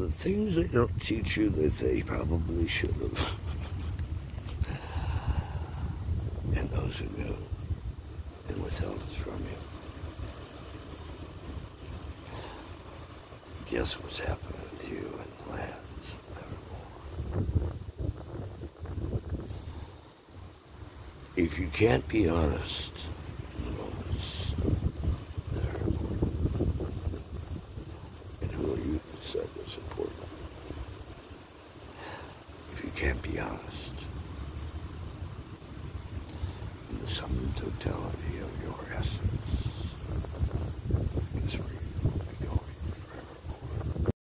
The things they don't teach you that they probably should have. and those who knew and withheld it from you. Guess what's happening to you in the lands evermore. If you can't be honest in the moments that are important, and who are you to decide what's important? If you can't be honest. In the sum totality of your essence,